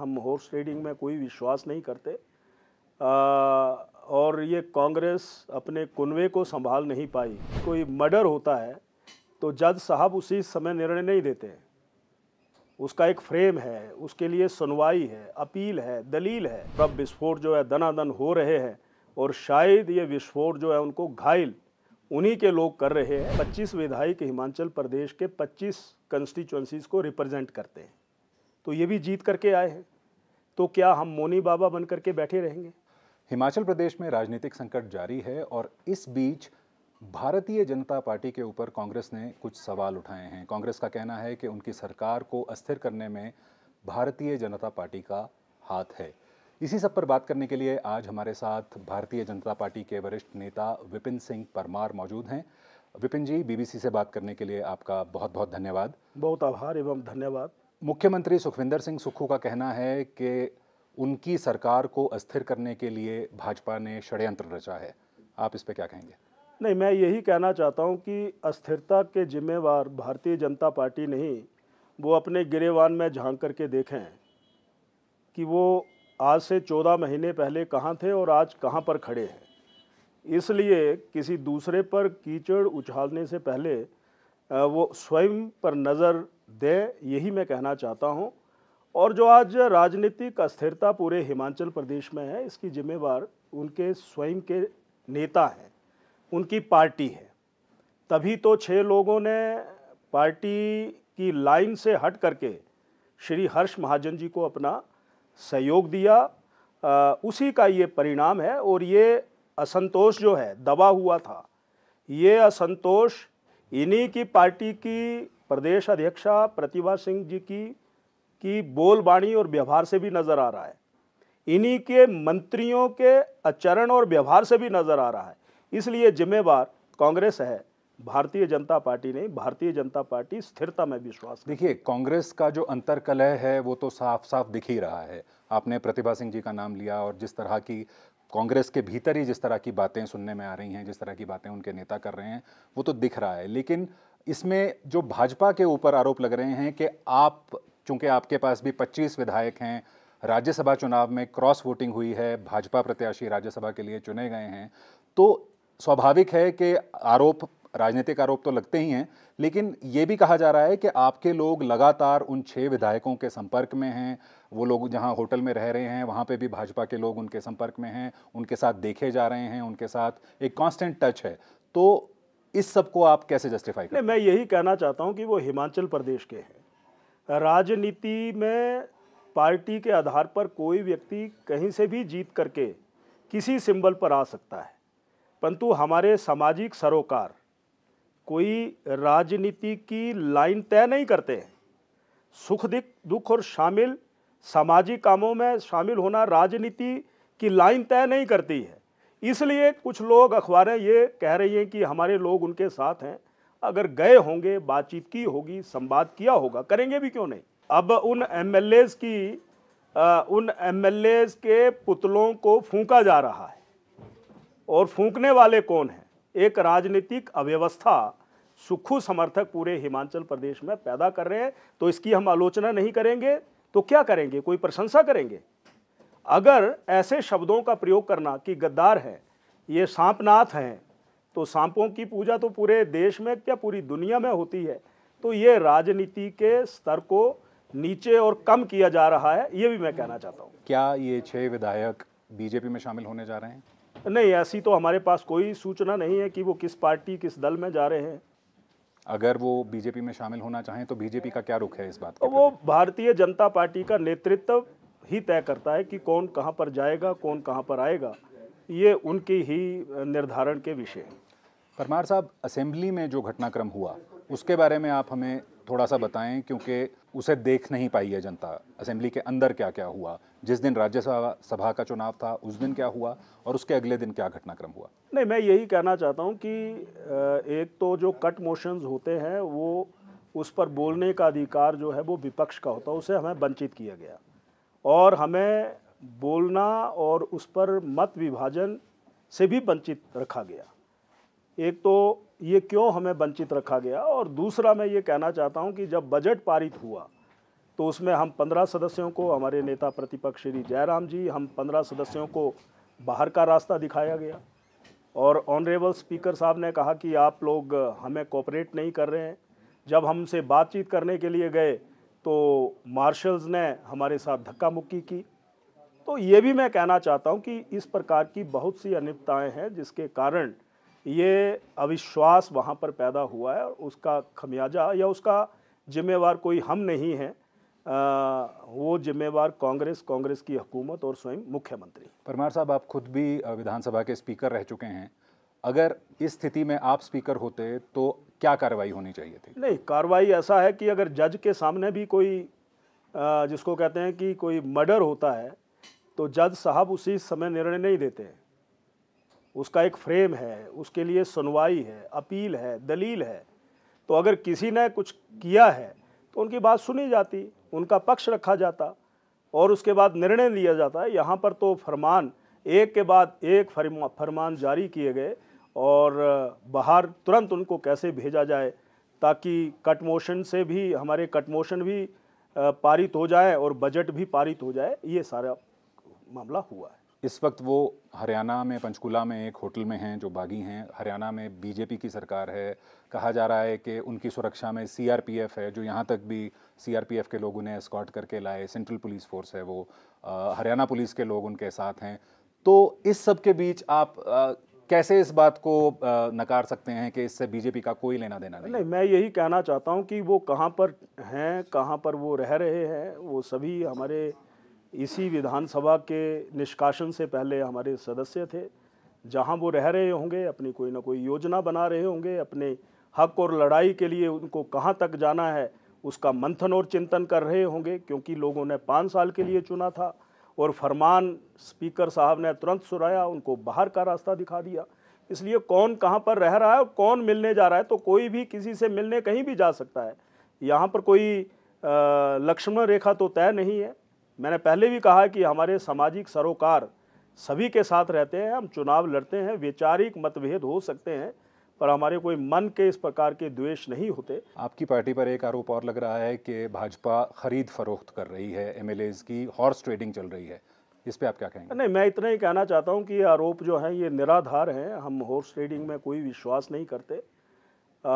हम horse trading में कोई विश्वास नहीं करते। आ, और ये कांग्रेस अपने कुनवे को संभाल नहीं पाई। कोई मर्डर होता है तो जज साहब उसी समय निर्णय नहीं देते। उसका एक फ्रेम है उसके लिए सुनवाई है अपील है दलील है। तब विस्फोट जो है दनादन हो रहे हैं और शायद ये विस्फोट जो है उनको घायल उन्हीं के लोग कर रहे हैं। 25 विधायक हिमाचल प्रदेश के 25 कंस्टिट्यूंसीज को रिप्रेजेंट करते हैं। तो ये भी जीत करके आए हैं। तो क्या हम मोनी बाबा बन करके बैठे रहेंगे? हिमाचल प्रदेश में राजनीतिक संकट जारी है और इस बीच भारतीय जनता पार्टी के ऊपर कांग्रेस ने कुछ सवाल उठाए हैं। कांग्रेस का कहना है कि उनकी सरकार को अस्थिर करने में भारतीय जनता पार्टी का हाथ है। इसी सब पर बात करने के लिए आज हमारे साथ भारतीय जनता पार्टी के वरिष्ठ नेता विपिन सिंह परमार मौजूद हैं। विपिन जी बीबीसी से बात करने के लिए आपका बहुत बहुत धन्यवाद। बहुत आभार एवं धन्यवाद। मुख्यमंत्री सुखविंदर सिंह सुक्खू का कहना है कि उनकी सरकार को अस्थिर करने के लिए भाजपा ने षड्यंत्र रचा है। आप इस पर क्या कहेंगे? नहीं, मैं यही कहना चाहता हूँ कि अस्थिरता के जिम्मेवार भारतीय जनता पार्टी नहीं, वो अपने गिरेवान में झाँक करके देखें कि वो आज से चौदह महीने पहले कहाँ थे और आज कहाँ पर खड़े हैं। इसलिए किसी दूसरे पर कीचड़ उछालने से पहले वो स्वयं पर नज़र दे यही मैं कहना चाहता हूँ। और जो आज राजनीतिक अस्थिरता पूरे हिमाचल प्रदेश में है इसकी जिम्मेवार उनके स्वयं के नेता हैं उनकी पार्टी है। तभी तो छः लोगों ने पार्टी की लाइन से हट करके श्री हर्ष महाजन जी को अपना सहयोग दिया। आ, उसी का ये परिणाम है और ये असंतोष जो है दबा हुआ था। ये असंतोष इन्हीं की पार्टी की प्रदेश अध्यक्षा प्रतिभा सिंह जी की की बोलबाणी और व्यवहार से भी नज़र आ रहा है। इन्हीं के मंत्रियों के आचरण और व्यवहार से भी नज़र आ रहा है। इसलिए जिम्मेवार कांग्रेस है। भारतीय जनता पार्टी नहीं, भारतीय जनता पार्टी स्थिरता में विश्वास देखिए, कांग्रेस का जो अंतरकलह है, वो तो साफ़ साफ़ दिख ही रहा है। आपने प्रतिभा सिंह जी का नाम लिया और जिस तरह की कांग्रेस के भीतर ही जिस तरह की बातें सुनने में आ रही हैं, जिस तरह की बातें उनके नेता कर रहे हैं, वो तो दिख रहा है। लेकिन इसमें जो भाजपा के ऊपर आरोप लग रहे हैं कि आप, चूँकि आपके पास भी 25 विधायक हैं, राज्यसभा चुनाव में क्रॉस वोटिंग हुई है, भाजपा प्रत्याशी राज्यसभा के लिए चुने गए हैं तो स्वाभाविक है कि आरोप, राजनीतिक आरोप तो लगते ही हैं, लेकिन ये भी कहा जा रहा है कि आपके लोग लगातार उन छः विधायकों के संपर्क में हैं, वो लोग जहाँ होटल में रह रहे हैं, वहाँ पे भी भाजपा के लोग उनके संपर्क में हैं, उनके साथ देखे जा रहे हैं, उनके साथ एक कांस्टेंट टच है। तो इस सबको आप कैसे जस्टिफाई करें मैं यही कहना चाहता हूँ कि वो हिमाचल प्रदेश के हैं। राजनीति में पार्टी के आधार पर कोई व्यक्ति कहीं से भी जीत करके किसी सिंबल पर आ सकता है। परंतु हमारे सामाजिक सरोकार कोई राजनीति की लाइन तय नहीं करते हैं। सुख दिख दुख और शामिल सामाजिक कामों में शामिल होना राजनीति की लाइन तय नहीं करती है। इसलिए कुछ लोग अखबारें ये कह रही हैं कि हमारे लोग उनके साथ हैं। अगर गए होंगे बातचीत की होगी संवाद किया होगा करेंगे भी क्यों नहीं? अब उन एम की आ, उन एम के पुतलों को फूंका जा रहा है। और फूंकने वाले कौन हैं? एक राजनीतिक अव्यवस्था सुखू समर्थक पूरे हिमाचल प्रदेश में पैदा कर रहे हैं। तो इसकी हम आलोचना नहीं करेंगे। तो क्या करेंगे? कोई प्रशंसा करेंगे? अगर ऐसे शब्दों का प्रयोग करना कि गद्दार है ये सांपनाथ हैं तो सांपों की पूजा तो पूरे देश में क्या पूरी दुनिया में होती है? तो ये राजनीति के स्तर को नीचे और कम किया जा रहा है ये भी मैं कहना चाहता हूँ। क्या ये छह विधायक बीजेपी में शामिल होने जा रहे हैं? नहीं ऐसी तो हमारे पास कोई सूचना नहीं है कि वो किस पार्टी किस दल में जा रहे हैं। अगर वो बीजेपी में शामिल होना चाहें तो बीजेपी का क्या रुख है इस बात का वो भारतीय जनता पार्टी का नेतृत्व ही तय करता है कि कौन कहाँ पर जाएगा कौन कहाँ पर आएगा। ये उनकी ही निर्धारण के विषय परमार साहब असेंबली में जो घटनाक्रम हुआ उसके बारे में आप हमें थोड़ा सा बताएँ क्योंकि उसे देख नहीं पाई है जनता। असेंबली के अंदर क्या क्या हुआ? जिस दिन राज्यसभा सभा का चुनाव था उस दिन क्या हुआ? और उसके अगले दिन क्या घटनाक्रम हुआ? नहीं मैं यही कहना चाहता हूँ कि एक तो जो कट मोशंस होते हैं वो उस पर बोलने का अधिकार जो है वो विपक्ष का होता है उसे हमें वंचित किया गया। और हमें बोलना और उस पर मत विभाजन से भी वंचित रखा गया। एक तो ये क्यों हमें वंचित रखा गया और दूसरा मैं ये कहना चाहता हूँ कि जब बजट पारित हुआ तो उसमें हम पंद्रह सदस्यों को, हमारे नेता प्रतिपक्ष श्री जयराम जी, हम पंद्रह सदस्यों को बाहर का रास्ता दिखाया गया और ऑनरेबल स्पीकर साहब ने कहा कि आप लोग हमें कोऑपरेट नहीं कर रहे हैं। जब हमसे बातचीत करने के लिए गए तो मार्शल्स ने हमारे साथ धक्का मुक्की की। तो ये भी मैं कहना चाहता हूँ कि इस प्रकार की बहुत सी अनिपताएँ हैं जिसके कारण ये अविश्वास वहाँ पर पैदा हुआ है उसका खमियाजा या उसका जिम्मेवार कोई हम नहीं हैं। वो जिम्मेवार कांग्रेस कांग्रेस की हुकूमत और स्वयं मुख्यमंत्री। परमार साहब, आप खुद भी विधानसभा के स्पीकर रह चुके हैं। अगर इस स्थिति में आप स्पीकर होते तो क्या कार्रवाई होनी चाहिए थी? नहीं, कार्रवाई ऐसा है कि अगर जज के सामने भी कोई जिसको कहते हैं कि कोई मर्डर होता है तो जज साहब उसी समय निर्णय नहीं देते उसका एक फ्रेम है, उसके लिए सुनवाई है, अपील है, दलील है। तो अगर किसी ने कुछ किया है तो उनकी बात सुनी जाती, उनका पक्ष रखा जाता, और उसके बाद निर्णय लिया जाता है। यहाँ पर तो फरमान, एक के बाद एक फरमान जारी किए गए और बाहर तुरंत उनको कैसे भेजा जाए ताकि कट मोशन से भी हमारे कट मोशन भी पारित हो जाए और बजट भी पारित हो जाए ये सारा मामला हुआ है। इस वक्त वो हरियाणा में पंचकुला में एक होटल में हैं जो बागी हैं। हरियाणा में बीजेपी की सरकार है। कहा जा रहा है कि उनकी सुरक्षा में सीआरपीएफ है जो यहाँ तक भी सीआरपीएफ के लोग उन्हें स्कॉट करके लाए। सेंट्रल पुलिस फोर्स है वो। हरियाणा पुलिस के लोग उनके साथ हैं। तो इस सब के बीच आप आ, कैसे इस बात को नकार सकते हैं कि इससे बीजेपी का कोई लेना देना नहीं? नहीं, मैं यही कहना चाहता हूँ कि वो कहाँ पर हैं, कहाँ पर वो रह रहे हैं, वो सभी हमारे इसी विधानसभा के निष्कासन से पहले हमारे सदस्य थे। जहाँ वो रह रहे होंगे, अपनी कोई ना कोई योजना बना रहे होंगे, अपने हक और लड़ाई के लिए उनको कहाँ तक जाना है, उसका मंथन और चिंतन कर रहे होंगे, क्योंकि लोगों ने पाँच साल के लिए चुना था। और फरमान स्पीकर साहब ने तुरंत सुनाया, उनको बाहर का रास्ता दिखा दिया। इसलिए कौन कहाँ पर रह रहा है और कौन मिलने जा रहा है तो कोई भी किसी से मिलने कहीं भी जा सकता है। यहाँ पर कोई लक्ष्मण रेखा तो तय नहीं है। मैंने पहले भी कहा कि हमारे सामाजिक सरोकार सभी के साथ रहते हैं, हम चुनाव लड़ते हैं, वैचारिक मतभेद हो सकते हैं पर हमारे कोई मन के इस प्रकार के द्वेष नहीं होते। आपकी पार्टी पर एक आरोप और लग रहा है कि भाजपा खरीद फरोख्त कर रही है एम की हॉर्स ट्रेडिंग चल रही है। इस पर आप क्या कहेंगे? नहीं मैं इतना ही कहना चाहता हूँ कि ये आरोप जो है ये निराधार हैं। हम हॉर्स ट्रेडिंग में कोई विश्वास नहीं करते। आ,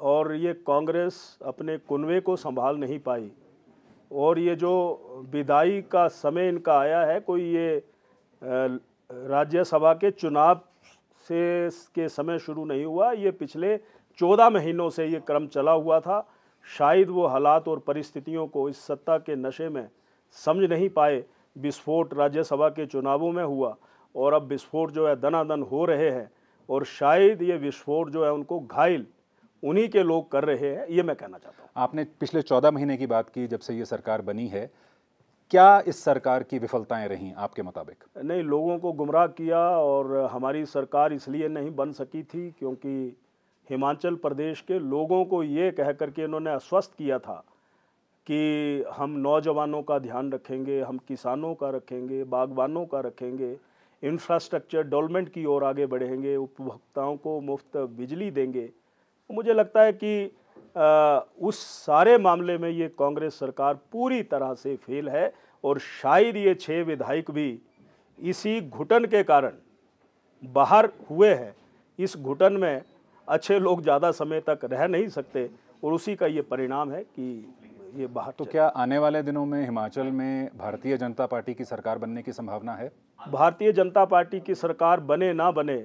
और ये कांग्रेस अपने कुनवे को संभाल नहीं पाई। और ये जो विदाई का समय इनका आया है कोई ये राज्यसभा के चुनाव से के समय शुरू नहीं हुआ, ये पिछले चौदह महीनों से ये क्रम चला हुआ था। शायद वो हालात और परिस्थितियों को इस सत्ता के नशे में समझ नहीं पाए। विस्फोट राज्यसभा के चुनावों में हुआ और अब विस्फोट जो है दनादन हो रहे हैं और शायद ये विस्फोट जो है उनको घायल उन्हीं के लोग कर रहे हैं, ये मैं कहना चाहता हूँ। आपने पिछले चौदह महीने की बात की जब से ये सरकार बनी है क्या इस सरकार की विफलताएँ रहीं आपके मुताबिक? नहीं, लोगों को गुमराह किया और हमारी सरकार इसलिए नहीं बन सकी थी क्योंकि हिमाचल प्रदेश के लोगों को ये कह करके इन्होंने आश्वस्त किया था कि हम नौजवानों का ध्यान रखेंगे, हम किसानों का रखेंगे, बागवानों का रखेंगे इंफ्रास्ट्रक्चर डेवलपमेंट की ओर आगे बढ़ेंगे, उपभोक्ताओं को मुफ़्त बिजली देंगे। मुझे लगता है कि उस सारे मामले में ये कांग्रेस सरकार पूरी तरह से फेल है और शायद ये छः विधायक भी इसी घुटन के कारण बाहर हुए हैं। इस घुटन में अच्छे लोग ज़्यादा समय तक रह नहीं सकते और उसी का ये परिणाम है कि ये बाहर तो क्या आने वाले दिनों में हिमाचल में भारतीय जनता पार्टी की सरकार बनने की संभावना है? भारतीय जनता पार्टी की सरकार बने ना बने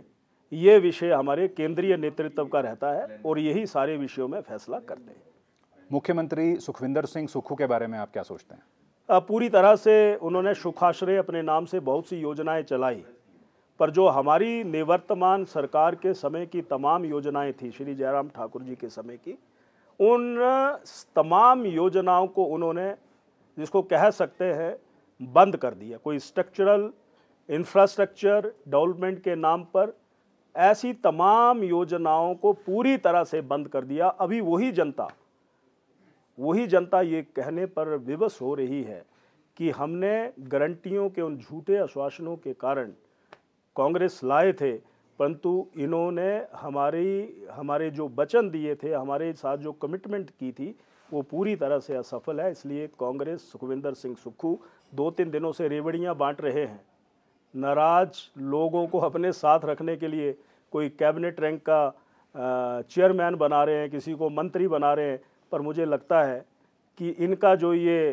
ये विषय हमारे केंद्रीय नेतृत्व का रहता है और यही सारे विषयों में फैसला करते हैं। मुख्यमंत्री सुखविंदर सिंह सुक्खू के बारे में आप क्या सोचते हैं? पूरी तरह से उन्होंने सुखाश्रय अपने नाम से बहुत सी योजनाएँ चलाई पर जो हमारी निवर्तमान सरकार के समय की तमाम योजनाएँ थी श्री जयराम ठाकुर जी के समय की उन तमाम योजनाओं को उन्होंने जिसको कह सकते हैं बंद कर दिया। कोई स्ट्रक्चरल इंफ्रास्ट्रक्चर डेवलपमेंट के नाम पर ऐसी तमाम योजनाओं को पूरी तरह से बंद कर दिया। अभी वही जनता वही जनता ये कहने पर विवश हो रही है कि हमने गारंटियों के उन झूठे आश्वासनों के कारण कांग्रेस लाए थे, परंतु इन्होंने हमारी, हमारे जो वचन दिए थे, हमारे साथ जो कमिटमेंट की थी, वो पूरी तरह से असफल है। इसलिए कांग्रेस, सुखविंदर सिंह सुक्खू दो तीन दिनों से रेवड़ियाँ बांट रहे हैं। नाराज़ लोगों को अपने साथ रखने के लिए कोई कैबिनेट रैंक का चेयरमैन बना रहे हैं, किसी को मंत्री बना रहे हैं, पर मुझे लगता है कि इनका जो ये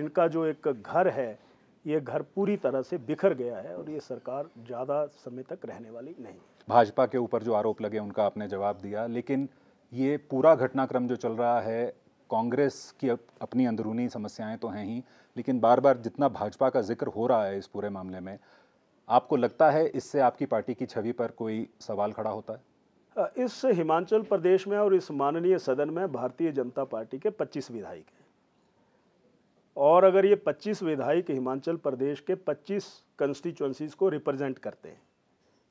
इनका जो एक घर है, ये घर पूरी तरह से बिखर गया है और ये सरकार ज़्यादा समय तक रहने वाली नहीं भाजपा के ऊपर जो आरोप लगे, उनका आपने जवाब दिया, लेकिन ये पूरा घटनाक्रम जो चल रहा है, कांग्रेस की अपनी अंदरूनी समस्याएँ तो हैं ही, लेकिन बार बार जितना भाजपा का ज़िक्र हो रहा है इस पूरे मामले में आपको लगता है इससे आपकी पार्टी की छवि पर कोई सवाल खड़ा होता है? इस हिमाचल प्रदेश में और इस माननीय सदन में भारतीय जनता पार्टी के 25 विधायक हैं। और अगर ये 25 विधायक हिमाचल प्रदेश के 25 कंस्टिट्यूंसीज को रिप्रेजेंट करते हैं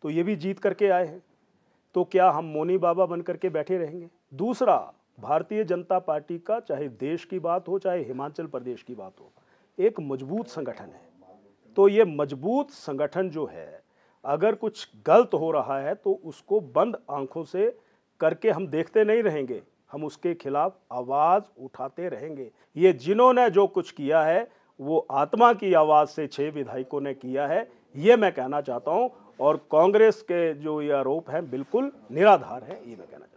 तो ये भी जीत करके आए हैं। तो क्या हम मोनी बाबा बन करके बैठे रहेंगे? दूसरा, भारतीय जनता पार्टी का, चाहे देश की बात हो, चाहे हिमाचल प्रदेश की बात हो, एक मज़बूत संगठन है। तो ये मज़बूत संगठन जो है, अगर कुछ गलत हो रहा है तो उसको बंद आँखों से करके हम देखते नहीं रहेंगे। हम उसके खिलाफ आवाज़ उठाते रहेंगे। ये जिन्होंने जो कुछ किया है, वो आत्मा की आवाज़ से छह विधायकों ने किया है, ये मैं कहना चाहता हूँ, और कांग्रेस के जो ये आरोप हैं, बिल्कुल निराधार है, ये मैं कहना चाहता हूँ।